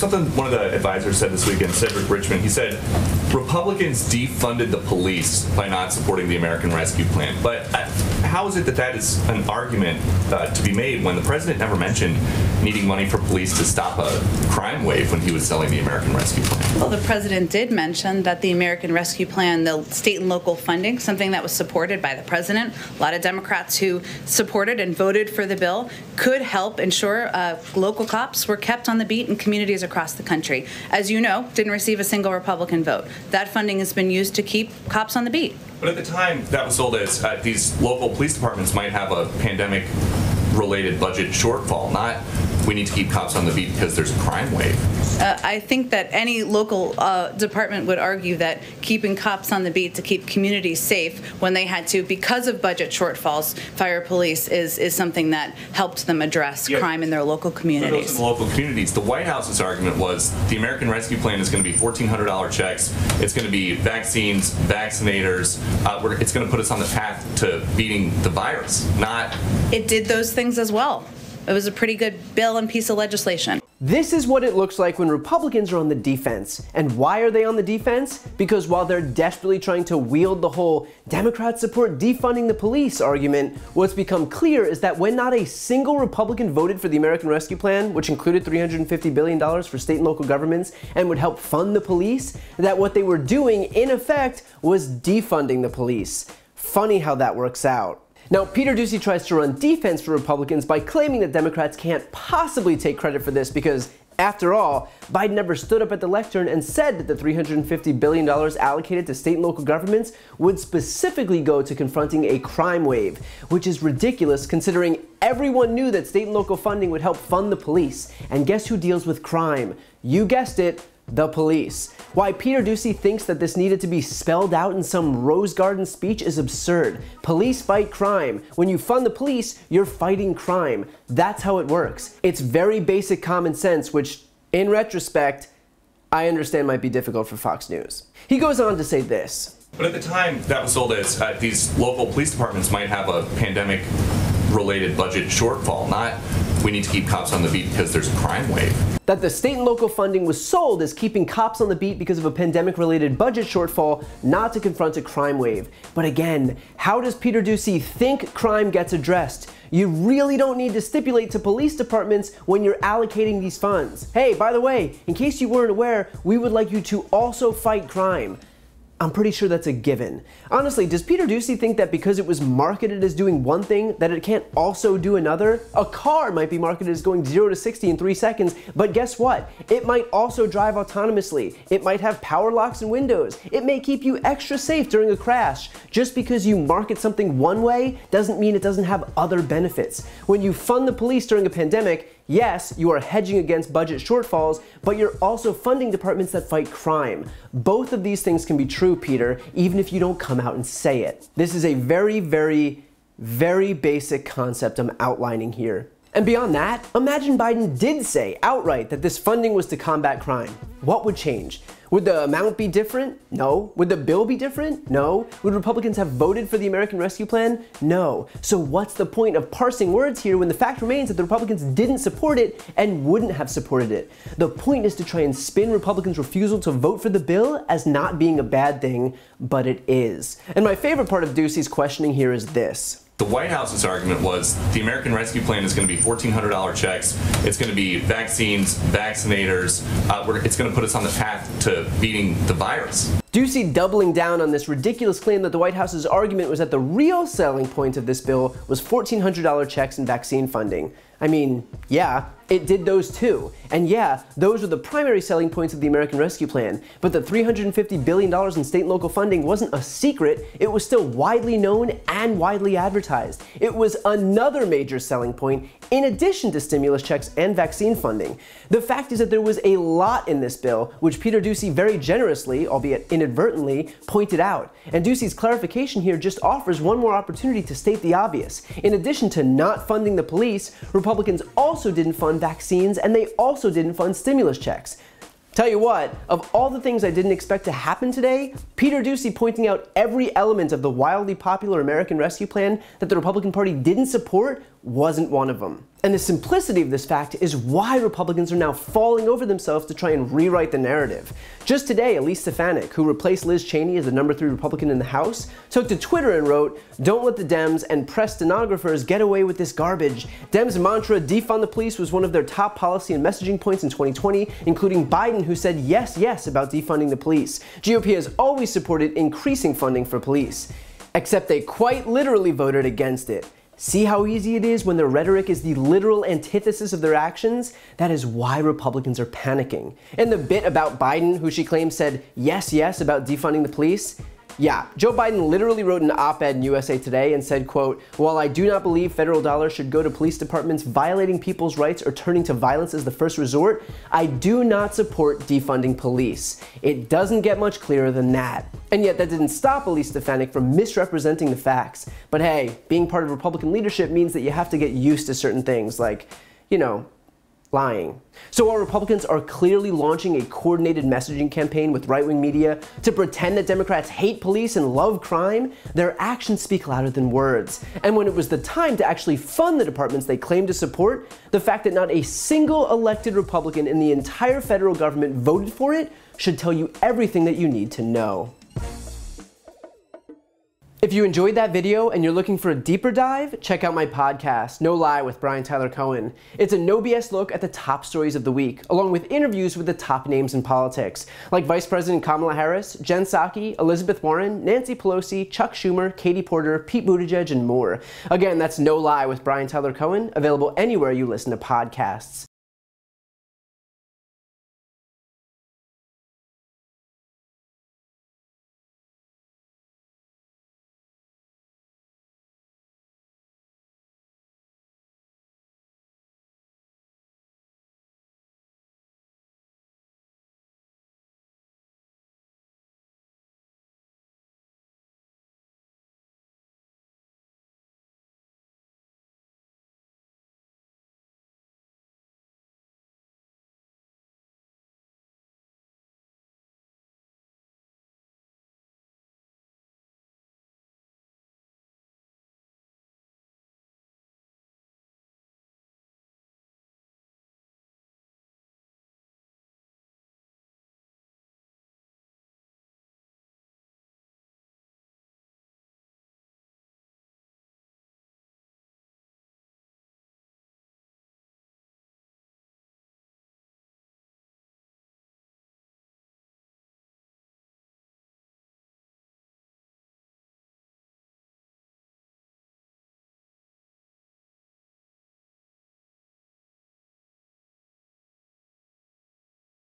something one of the advisors said this weekend, Cedric Richmond, he said Republicans defunded the police by not supporting the American Rescue Plan. But uh, how is it that that is an argument uh, to be made when the president never mentioned needing money for police to stop a crime wave when he was selling the American Rescue Plan? Well, the president did mention that the American Rescue Plan, the state and local funding, something that was supported by the president, a lot of Democrats who supported and voted for the bill, could help ensure uh, local cops were kept on the beat in communities across the country. As you know, didn't receive a single Republican vote. That funding has been used to keep cops on the beat. But at the time, that was sold as uh, these local police departments might have a pandemic related budget shortfall, not we need to keep cops on the beat because there's a crime wave. Uh, I think that any local uh, department would argue that keeping cops on the beat to keep communities safe when they had to, because of budget shortfalls, fire police is, is something that helped them address Yeah. crime in their local communities. the local communities, the White House's argument was the American Rescue Plan is going to be $1,400 checks. It's going to be vaccines, vaccinators. Uh, we're, it's going to put us on the path to beating the virus, not It did those things as well. It was a pretty good bill and piece of legislation. This is what it looks like when Republicans are on the defense. And why are they on the defense? Because while they're desperately trying to wield the whole Democrats support defunding the police argument, what's become clear is that when not a single Republican voted for the American Rescue Plan, which included $350 billion for state and local governments and would help fund the police, that what they were doing, in effect, was defunding the police. Funny how that works out. Now, Peter Doocy tries to run defense for Republicans by claiming that Democrats can't possibly take credit for this because, after all, Biden never stood up at the lectern and said that the $350 billion allocated to state and local governments would specifically go to confronting a crime wave, which is ridiculous considering everyone knew that state and local funding would help fund the police. And guess who deals with crime? You guessed it, the police. Why Peter Doocy thinks that this needed to be spelled out in some Rose Garden speech is absurd. Police fight crime. When you fund the police, you're fighting crime. That's how it works. It's very basic common sense, which, in retrospect, I understand might be difficult for Fox News. He goes on to say this. But at the time, that was sold as uh, these local police departments might have a pandemic related budget shortfall, not we need to keep cops on the beat because there's a crime wave. that the state and local funding was sold as keeping cops on the beat because of a pandemic related budget shortfall, not to confront a crime wave. But again, how does Peter Doocy think crime gets addressed? You really don't need to stipulate to police departments when you're allocating these funds. Hey, by the way, in case you weren't aware, we would like you to also fight crime. I'm pretty sure that's a given. Honestly, does Peter Doocy think that because it was marketed as doing one thing, that it can't also do another? A car might be marketed as going 0 to 60 in 3 seconds, but guess what? It might also drive autonomously. It might have power locks and windows. It may keep you extra safe during a crash. Just because you market something one way doesn't mean it doesn't have other benefits. When you fund the police during a pandemic, Yes, you are hedging against budget shortfalls, but you're also funding departments that fight crime. Both of these things can be true, Peter, even if you don't come out and say it. This is a very, very, very basic concept I'm outlining here. And beyond that, imagine Biden did say outright that this funding was to combat crime. What would change? Would the amount be different? No. Would the bill be different? No. Would Republicans have voted for the American Rescue Plan? No. So what's the point of parsing words here when the fact remains that the Republicans didn't support it and wouldn't have supported it? The point is to try and spin Republicans' refusal to vote for the bill as not being a bad thing, but it is. And my favorite part of Doocy's questioning here is this. The White House's argument was the American Rescue Plan is going to be $1,400 checks. It's going to be vaccines, vaccinators. Uh, it's going to put us on the path to beating the virus. Doocy doubling down on this ridiculous claim that the White House's argument was that the real selling point of this bill was $1,400 checks and vaccine funding. I mean, yeah, it did those too. And yeah, those were the primary selling points of the American Rescue Plan. But the $350 billion in state and local funding wasn't a secret, it was still widely known and widely advertised. It was another major selling point in addition to stimulus checks and vaccine funding. The fact is that there was a lot in this bill, which Peter Doocy very generously, albeit inadvertently, pointed out. And Doocy's clarification here just offers one more opportunity to state the obvious. In addition to not funding the police, Republicans also didn't fund vaccines and they also didn't fund stimulus checks. Tell you what, of all the things I didn't expect to happen today, Peter Doocy pointing out every element of the wildly popular American Rescue Plan that the Republican Party didn't support wasn't one of them. And the simplicity of this fact is why Republicans are now falling over themselves to try and rewrite the narrative. Just today, Elise Stefanik, who replaced Liz Cheney as the number three Republican in the House, took to Twitter and wrote, Don't let the Dems and press stenographers get away with this garbage. Dems' mantra, defund the police, was one of their top policy and messaging points in 2020, including Biden, who said yes, yes about defunding the police. GOP has always supported increasing funding for police. Except they quite literally voted against it. See how easy it is when their rhetoric is the literal antithesis of their actions? That is why Republicans are panicking. And the bit about Biden, who she claims said yes, yes about defunding the police, yeah, Joe Biden literally wrote an op-ed in USA Today and said, quote, while I do not believe federal dollars should go to police departments violating people's rights or turning to violence as the first resort, I do not support defunding police. It doesn't get much clearer than that. And yet that didn't stop Elise Stefanik from misrepresenting the facts. But hey, being part of Republican leadership means that you have to get used to certain things like, you know, lying. So while Republicans are clearly launching a coordinated messaging campaign with right-wing media to pretend that Democrats hate police and love crime, their actions speak louder than words. And when it was the time to actually fund the departments they claim to support, the fact that not a single elected Republican in the entire federal government voted for it should tell you everything that you need to know. If you enjoyed that video and you're looking for a deeper dive, check out my podcast, No Lie with Brian Tyler Cohen. It's a no BS look at the top stories of the week, along with interviews with the top names in politics, like Vice President Kamala Harris, Jen Psaki, Elizabeth Warren, Nancy Pelosi, Chuck Schumer, Katie Porter, Pete Buttigieg, and more. Again, that's No Lie with Brian Tyler Cohen, available anywhere you listen to podcasts.